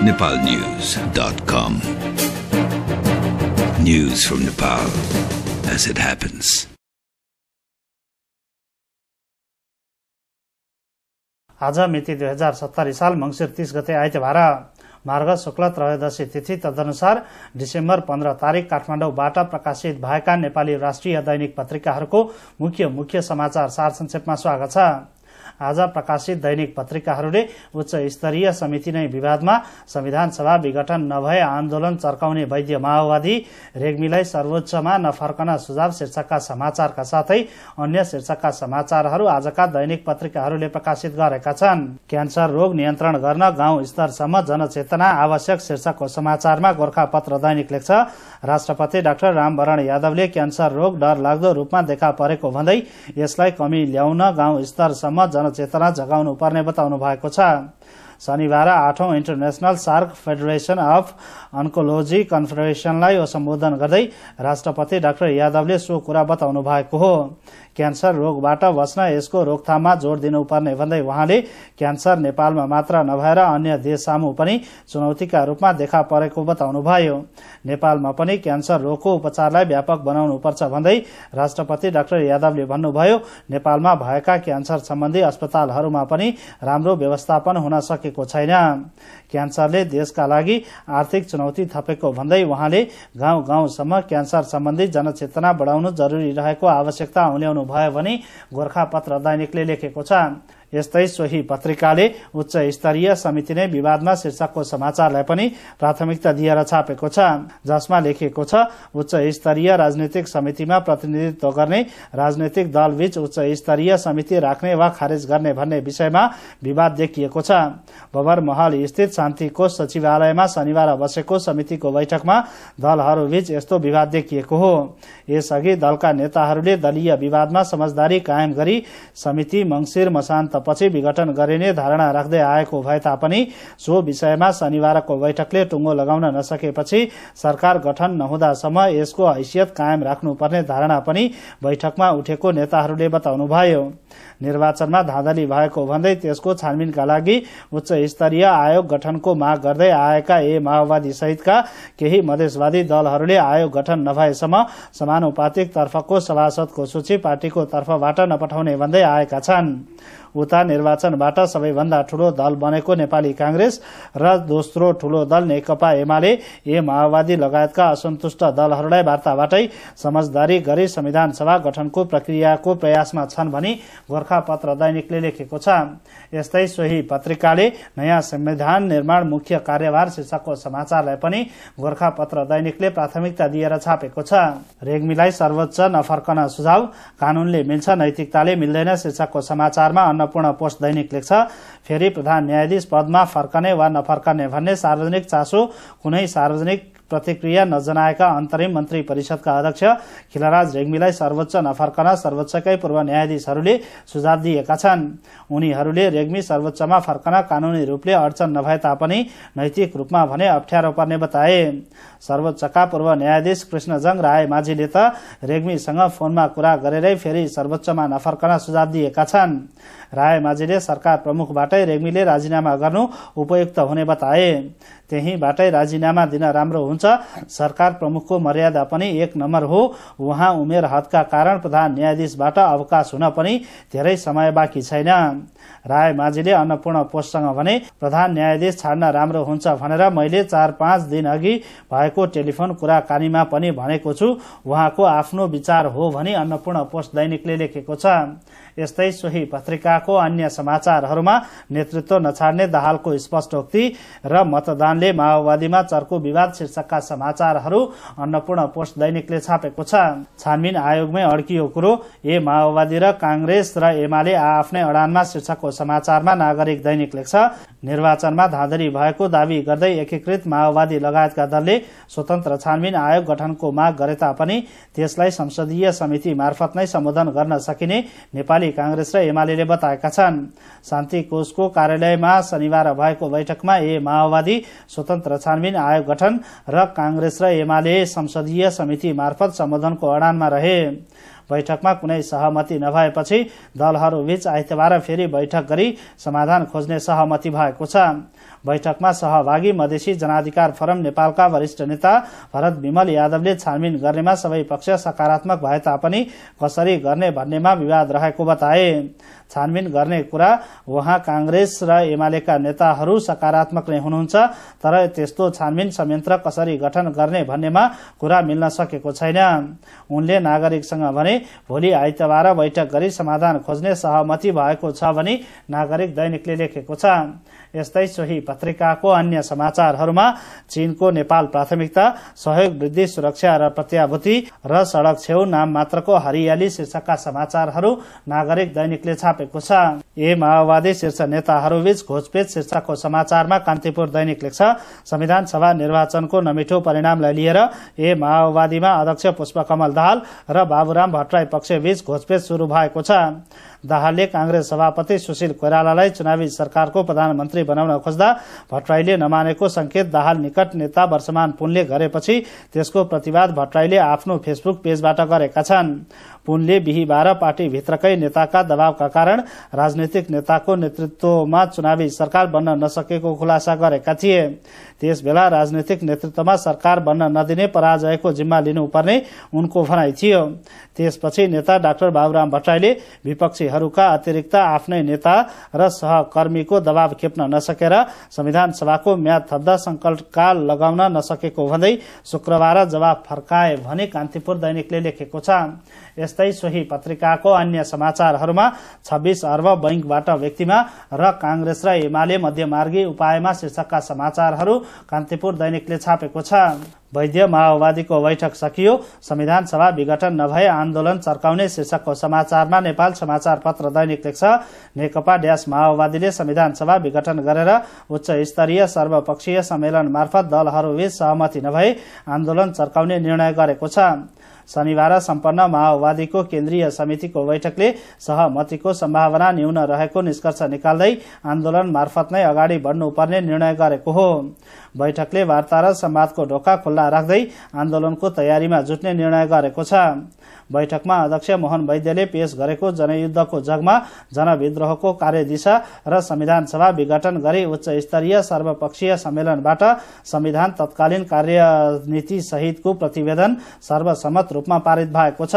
nepalnews.com. News from Nepal as it happens. आज मिति दुई हजार सत्तरी साल मङ्सिर तीस गते आइतबार मार्ग शुक्ल त्रयोदशी तिथि तदनुसार डिसेम्बर पन्ध्र तारिक काठमाडौँबाट प्रकाशित भएका नेपाली राष्ट्रिय दैनिक पत्रिकाहरूको मुख्य मुख्य समाचार सार संक्षेपमा स्वागत छ आज प्रकाशित दैनिक पत्रिकाहरूले उच्च स्तरीय समिति नै विवादमा संविधान सभा विघटन नभए आन्दोलन चर्काउने वैद्य माओवादी रेग्मीलाई सर्वोच्चमा नफर्कन सुझाव शीर्षकका समाचारका साथै अन्य शीर्षकका समाचारहरू आजका दैनिक पत्रिकाहरूले प्रकाशित गरेका छन्। क्यान्सर रोग नियन्त्रण गर्न गाउँ स्तरसम्म जनचेतना आवश्यक शीर्षकको समाचारमा गोर्खा पत्र दैनिक लेख्छ। राष्ट्रपति डाक्टर रामवरण यादवले क्यान्सर रोग डर लाग्दो रूपमा देखा परेको भन्दै यसलाई कमी ल्याउन गाउँ स्तरसम्म जनचेतना जगाउनु पर्ने बताउनु भएको छ। शनिबार आठौं international SAARC federation of oncology कन्फेडरेशनलाई सम्बोधन गर्दै राष्ट्रपति डाक्टर यादवले सो कुरा बताउनु भएको हो। क्यान्सर रोगबाट बच्न यसको रोकथाममा जोड़ दिनुपर्ने भन्दै उहाँले क्यान्सर नेपालमा मात्र नभएर अन्य देश सामु पनि चुनौतीका रूपमा देखा परेको बताउनुभयो नेपालमा पनि क्यान्सर रोगको उपचारलाई व्यापक बनाउनुपर्छ भन्दै राष्ट्रपति डाक्टर यादवले भन्नुभयो नेपालमा भएका क्यान्सर सम्बन्धी अस्पतालहरूमा पनि राम्रो व्यवस्थापन हुन सकेको छैन। क्यान्सरले देशका लागि आर्थिक चुनौती थपेको भन्दै उहाँले गाउँ गाउँसम्म क्यान्सर सम्बन्धी जनचेतना बढ़ाउनु जरूरी रहेको आवश्यकता उल्याउनु भयो भनी गोर्खापत्र दैनिकले लेखेको छ। यस्तै सोही पत्रिकाले उच्च स्तरीय समिति नै विवादमा शीर्षकको समाचारलाई पनि प्राथमिकता दिएर छापेको छ जसमा लेखिएको छ उच्च स्तरीय राजनैतिक समितिमा प्रतिनिधित्व गर्ने राजनैतिक दलबीच उच्च स्तरीय समिति राख्ने वा खारेज गर्ने भन्ने विषयमा विवाद देखिएको छ। बबर महल स्थित शान्ति कोष सचिवालयमा शनिबार बसेको समितिको बैठकमा दलहरूबीच यस्तो विवाद देखिएको हो। यसअघि दलका नेताहरूले दलीय विवादमा समझदारी कायम गरी समिति मंगिर मसान्त पछि विघटन गरिने धारणा राख्दै आएको भए तापनि सो विषयमा शनिबारको बैठकले टुङ्गो लगाउन नसकेपछि सरकार गठन नहुँदासम्म यसको हैसियत कायम राख्नुपर्ने धारणा पनि बैठकमा उठेको नेताहरूले बताउनुभयो। निर्वाचनमा धाँधली भएको भन्दै त्यसको छानबिनका लागि उच्च स्तरीय आयोग गठनको माग गर्दै आएका ए माओवादी सहितका केही मधेसवादी दलहरूले आयोग गठन नभएसम्म समानुपातिक तर्फको सभासदको सूची पार्टीको तर्फबाट नपठाउने भन्दै आएका छन्। उता निर्वाचनबाट सबैभन्दा ठूलो दल बनेको नेपाली कांग्रेस र दोस्रो ठूलो दल नेकपा एमाले ए माओवादी लगायतका असन्तुष्ट दलहरूलाई वार्ताबाटै समझदारी गरी संविधान सभा गठनको प्रक्रियाको प्रयासमा छन् भनी गोर्खापत्र दैनिकले लेखेको छ। यस्तै सोही पत्रिकाले नयाँ संविधान निर्माण मुख्य कार्यभार शीर्षकको समाचारलाई पनि गोर्खापत्र दैनिकले प्राथमिकता दिएर छापेको छ। रेग्मीलाई सर्वोच्च नफर्कन सुझाव कानूनले मिल्छ नैतिकताले मिल्दैन शीर्षकको समाचारमा अन्नपूर्ण पोस्ट दैनिक लेख्छ। फेरि प्रधान न्यायाधीश पदमा फर्कने वा नफर्कने भन्ने सार्वजनिक चासो कुनै सार्वजनिक प्रतिक्रिया नजनाएका अन्तरिम मन्त्री परिषदका अध्यक्ष खिलराज रेग्मीलाई सर्वोच्च नफर्कन सर्वोच्चकै पूर्व न्यायाधीशहरूले सुझाव दिएका छन्। उनीहरूले रेग्मी सर्वोच्चमा फर्कन कानूनी रूपले अडचन नभए तापनि नैतिक रूपमा भने अप्ठ्यारो पर्ने बताए। सर्वोच्चका पूर्व न्यायाधीश कृष्णजङ राय माझीले त रेग्मीसँग फोनमा कुरा गरेरै फेरि सर्वोच्चमा नफर्कन सुझाव दिएका छन्। राय माझीले सरकार प्रमुखबाटै रेग्मीले राजीनामा गर्नु उपयुक्त हुने बताए। त्यहीँबाटै राजीनामा दिन राम्रो हुन्छ सरकार प्रमुखको मर्यादा पनि एक नम्बर हो। उहाँ उमेर हदका कारण प्रधान न्यायाधीशबाट अवकाश हुन पनि धेरै समय बाँकी छैन। राय माझीले अन्नपूर्ण पोस्टसँग भने प्रधान न्यायाधीश छाड्न राम्रो हुन्छ भनेर मैले चार पाँच दिन अघि भएको टेलिफोन कुराकानीमा पनि भनेको छु। उहाँको आफ्नो विचार हो भनी अन्नपूर्ण पोस्ट दैनिकले लेखेको छ। यस्तै सोही पत्रिकाको अन्य समाचारहरूमा नेतृत्व नछाड्ने दाहालको स्पष्टोक्ति र मतदानले माओवादीमा चर्को विवाद शीर्षकका समाचारहरू अन्नपूर्ण पोस्ट दैनिकले छापेको छ। छानबिन आयोगमै अड्कियो कुरो। ए माओवादी र कांग्रेस र एमाले आफ्नै अडानमा शीर्षकको समाचारमा नागरिक दैनिक लेख्छ निर्वाचनमा धाँधली भएको दावी गर्दै एकीकृत माओवादी लगायतका दलले स्वतन्त्र छानबिन आयोग गठनको माग गरे तापनि त्यसलाई संसदीय समिति मार्फत नै सम्बोधन गर्न सकिने नेपाली कांग्रेस र एमाले बताएका छन्। शान्ति कोषको कार्यालयमा शनिबार भएको बैठकमा ए माओवादी स्वतन्त्र छानबिन आयोग गठन र कांग्रेस र एमाले संसदीय समिति मार्फत सम्बोधनको अडानमा रहे। बैठकमा कुनै सहमति नभएपछि दलहरूबीच आइतबार फेरि बैठक गरी समाधान खोज्ने सहमति भएको छ। बैठकमा सहभागी मधेसी जनाधिकार फोरम नेपालका वरिष्ठ नेता भरत विमल यादवले छानबिन गर्नेमा सबै पक्ष सकारात्मक भए तापनि कसरी गर्ने भन्नेमा विवाद रहेको बताए। छानबिन गर्ने कुरा उहाँ कांग्रेस र एमालेका नेताहरू सकारात्मक नै हुनुहुन्छ तर त्यस्तो छानबिन संयन्त्र कसरी गठन गर्ने भन्नेमा कुरा मिल्न सकेको छैन। उनले नागरिकसँग भने भोलि आइतबार बैठक गरी समाधान खोज्ने सहमति भएको छ भनी नागरिक दैनिकले लेखेको छ। यस्तै सोही पत्रिकाको अन्य समाचारहरूमा चीनको नेपाल प्राथमिकता सहयोग वृद्धि सुरक्षा र प्रत्याभूति र सड़क छेउ नाम मात्रको हरियाली शीर्षकका समाचारहरू नागरिक दैनिकले छापेको छ। ए माओवादी शीर्ष नेताहरूबीच घोषपेच शीर्षकको समाचारमा कान्तिपुर दैनिक लेख्छ संविधान सभा निर्वाचनको नमिठो परिणामलाई लिएर ए माओवादीमा अध्यक्ष पुष्पकमल दाहाल र बाबुराम भट्टराई पक्षबीच घोषपेच शुरू भएको छ। दाहालले कांग्रेस सभापति सुशील कोइरालालाई चुनावी सरकारको प्रधानमन्त्री बनाउन खोज्दा भट्टराईले नमानेको संकेत दाहाल निकट नेता वर्षमान पुनले गरेपछि त्यसको प्रतिवाद भट्टराईले आफ्नो फेसबुक पेजबाट गरेका छन्। पुनले बिहिबार पार्टीभित्रकै नेताका दबावका कारण राजनैतिक नेताको नेतृत्वमा चुनावी सरकार बन्न नसकेको खुलासा गरेका थिए। त्यसबेला राजनैतिक नेतृत्वमा सरकार बन्न नदिने पराजयको जिम्मा लिनुपर्ने उनको भनाइ थियो। त्यसपछि नेता डाक्टर बाबुराम भट्टराईले विपक्षीहरूका अतिरिक्त आफ्नै नेता र सहकर्मीको दबाव खेप्न नसकेर संविधान सभाको म्याद थप्दा संकल्पकाल लगाउन नसकेको भन्दै शुक्रबार जवाब फर्काए भने कान्तिपुर दैनिकले लेखेको छ। यस्तै सोही पत्रिकाको अन्य समाचारहरूमा छब्बीस अर्ब बैंकबाट व्यक्तिमा र कांग्रेस र एमाले मध्यमार्गी उपायमा शीर्षकका समाचारहरू कान्तिपुर दैनिकले छापेको छ। वैद्य माओवादीको बैठक सकियो। संविधान सभा विघटन नभए आन्दोलन चर्काउने शीर्षकको समाचारमा नेपाल समाचार पत्र दैनिक लेख्छ। नेकपा ड्यास माओवादीले संविधान सभा विघटन गरेर उच्च स्तरीय सर्वपक्षीय सम्मेलन मार्फत दलहरूबीच सहमति नभए आन्दोलन चर्काउने निर्णय गरेको छ। शनिबार सम्पन्न माओवादीको केन्द्रीय समितिको बैठकले सहमतिको सम्भावना न्यून रहेको निष्कर्ष निकाल्दै आन्दोलन मार्फत नै अगाडि बढ्नुपर्ने निर्णय गरेको हो। बैठकले वार्ता र संवादको ढोका खुल्ला राख्दै आन्दोलनको तयारीमा जुट्ने निर्णय गरेको छ। बैठकमा अध्यक्ष मोहन वैद्यले पेश गरेको जनयुद्धको जगमा जनविद्रोहको कार्यदिशा र संविधान सभा विघटन गरी उच्च स्तरीय सर्वपक्षीय सम्मेलनबाट संविधान तत्कालीन कार्यनीति सहितको प्रतिवेदन सर्वसम्मत रूपमा पारित भएको छ।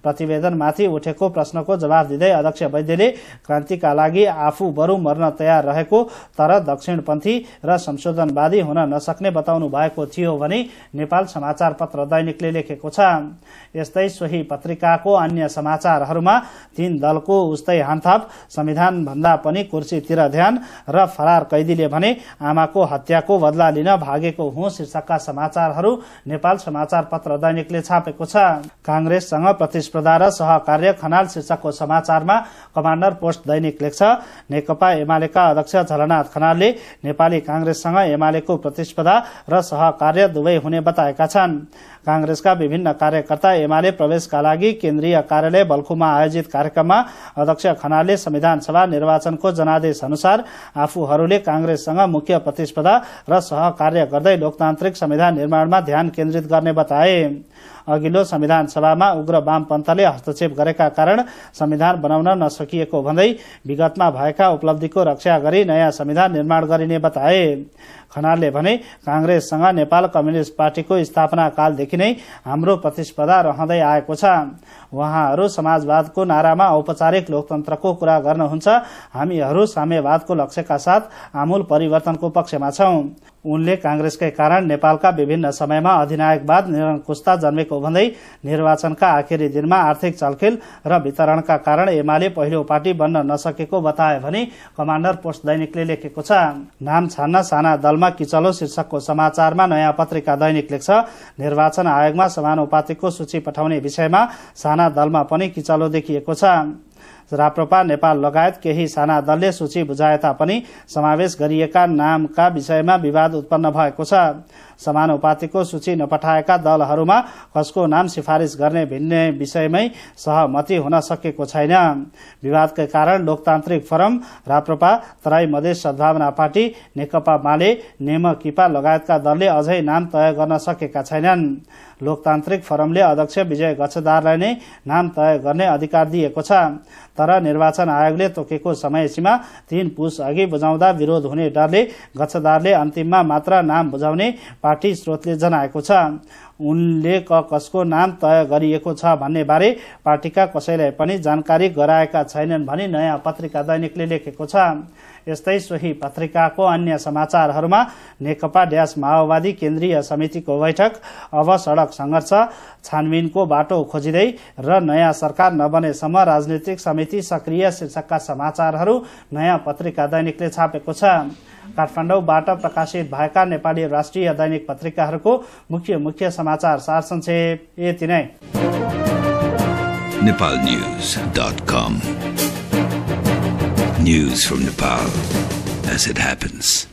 प्रतिवेदनमाथि उठेको प्रश्नको जवाब दिँदै अध्यक्ष वैद्यले क्रान्तिका लागि आफू बरु मर्न तयार रहेको तर दक्षिणपन्थी र संशोधनवादी हुन नसक्ने बताउनु भएको थियो भने नेपाल समाचार पत्र दैनिकले लेखेको छ। यस्तै सोही पत्रिकाको अन्य समाचारहरूमा तीन दलको उस्तै हानथाप संविधान भन्दा पनि कुर्सीतिर ध्यान र फरार कैदीले भने आमाको हत्याको बदला लिन भागेको हुँ शीर्षकका समाचारहरू नेपाल समाचार पत्र दैनिकले छापेको कांग्रेससँग प्रतिस्पर्धा र सहकार्य खनाल शीर्षकको समाचारमा कमाण्डर पोस्ट दैनिक लेख्छ। नेकपा एमालेका अध्यक्ष झलनाथ खनालले नेपाली कांग्रेससँग एमालेको प्रतिस्पर्धा र सहकार्य दुवै हुने बताएका छन्। कांग्रेसका विभिन्न कार्यकर्ता एमाले प्रवेशका लागि केन्द्रीय कार्यालय बल्खुमा आयोजित कार्यक्रममा अध्यक्ष खनालले संविधान सभा निर्वाचनको जनादेश अनुसार आफूहरूले कांग्रेससँग मुख्य प्रतिस्पर्धा र सहकार्य गर्दै लोकतान्त्रिक संविधान निर्माणमा ध्यान केन्द्रित गर्ने बताए। अघिल्लो संविधान सभामा उग्र वामपन्थले हस्तक्षेप गरेका कारण संविधान बनाउन नसकिएको भन्दै विगतमा भएका उपलब्धिको रक्षा गरी नयाँ संविधान निर्माण गरिने बताए। खनालले भने कांग्रेससँग नेपाल कम्युनिष्ट पार्टीको स्थापना कालदेखि नै हाम्रो प्रतिस्पर्धा रहँदै आएको छ। उहाँहरू समाजवादको नारामा औपचारिक लोकतन्त्रको कुरा गर्नुहुन्छ। हामीहरू साम्यवादको लक्ष्यका साथ आमूल परिवर्तनको पक्षमा छौं। उनले कांग्रेसकै कारण नेपालका विभिन्न समयमा अधिनायकवाद निरङ्कुशता जन्मेको भन्दै निर्वाचनका आखिरी दिनमा आर्थिक चलखेल र वितरणका कारण एमाले पहिलो पार्टी बन्न नसकेको बताए भने कमाण्डर पोस्ट दैनिकले लेखेको छ। नाम छान्न साना दलमा किचलो शीर्षकको समाचारमा नयाँ पत्रिका दैनिक लेख्छ। निर्वाचन आयोगमा समानुपातिको सूची पठाउने विषयमा साना दलमा पनि किचलो देखिएको छ। राप्रपा नेपाल लगायत केही साना दलले सूची बुझाए तापनि समावेश गरिएका नामका विषयमा विवाद उत्पन्न भएको छ। समानुपातिको सूची नपठाएका दलहरूमा कसको नाम सिफारिश गर्ने भिन्ने विषयमै सहमति हुन सकेको छैन। विवादकै कारण लोकतान्त्रिक फोरम राप्रपा तराई मधेस सद्भावना पार्टी नेकपा माले नेम किपा लगायतका दलले अझै नाम तय गर्न सकेका छैनन्। लोकतान्त्रिक फोरमले अध्यक्ष विजय गच्छदारलाई नै नाम तय गर्ने अधिकार दिएको छ। तर निर्वाचन आयोगले तोकेको समय सीमा तीन पुस अघि बुझाउँदा विरोध हुने डरले गच्छदारले अन्तिममा मात्र नाम बुझाउने पार्टी स्रोतले जनाएको छ। उनले क कसको नाम तय गरिएको छ भन्ने बारे पार्टीका कसैलाई पनि जानकारी गराएका छैनन् भनी नयाँ पत्रिका दैनिकले लेखेको छ। यस्तै सोही पत्रिकाको अन्य समाचारहरूमा नेकपा ड्यास माओवादी केन्द्रीय समितिको बैठक अब सड़क संघर्ष छानबिनको बाटो खोजिँदै र नयाँ सरकार नबनेसम्म राजनीतिक समिति सक्रिय शीर्षकका समाचारहरू नयाँ पत्रिका दैनिकले छापेको छ। काठमाडौँबाट प्रकाशित भएका नेपाली राष्ट्रिय दैनिक पत्रिकाहरूको मुख्य मुख्य समाचार सार संक्षेप यति नै। nepalnews.com News from Nepal as it happens.